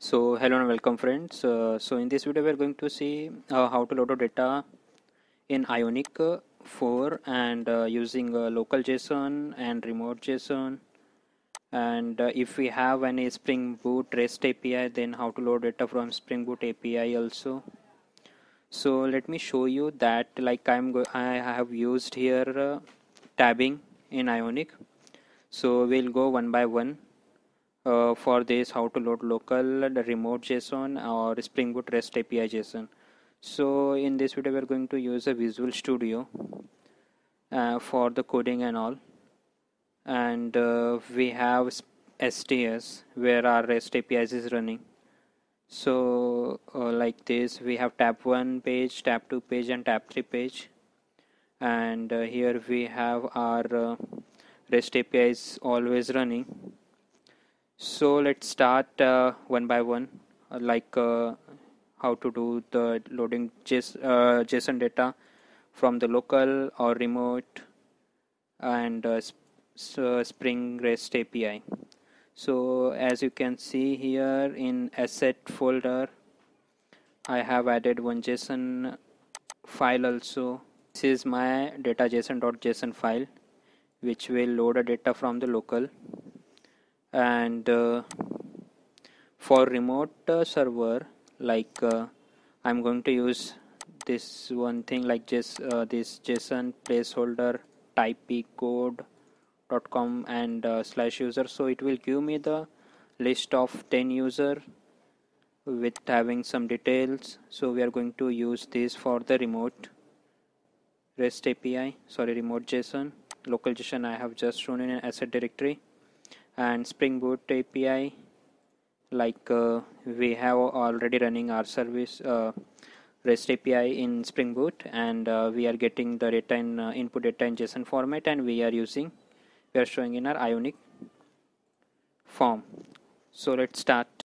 so hello and welcome friends. Uh, so in this video we are going to see uh, how to load data in ionic uh, 4 and uh, using uh, local json and remote json. And if we have any spring boot rest api then how to load data from spring boot api also. So let me show you that like i'm i have used here tabbing in ionic. So we'll go one by one uh, for this how to load local remote json or spring boot rest api json. So in this video we're going to use a visual studio uh, for the coding and all. And uh, we have sts where our rest apis is running. So uh, like this we have tab 1 page tab 2 page and tab 3 page. And uh, here we have our uh, REST API is always running. So let's start uh, one by one, uh, like uh, how to do the loading uh, JSON data from the local or remote and uh, Spring REST API. So as you can see here in asset folder, I have added one JSON file also. This is my data JSON.json file which will load a data from the local and uh, for remote uh, server like uh, I'm going to use this one thing like just uh, this JSON placeholder type code.com and uh, slash user. So it will give me the list of 10 user with having some details. So we are going to use this for the remote REST API sorry remote JSON local JSON I have just shown in an asset directory and Spring Boot API like uh, we have already running our service uh, REST API in Spring Boot and uh, we are getting the data in uh, input data in JSON format and we are using we are showing in our Ionic form. So let's start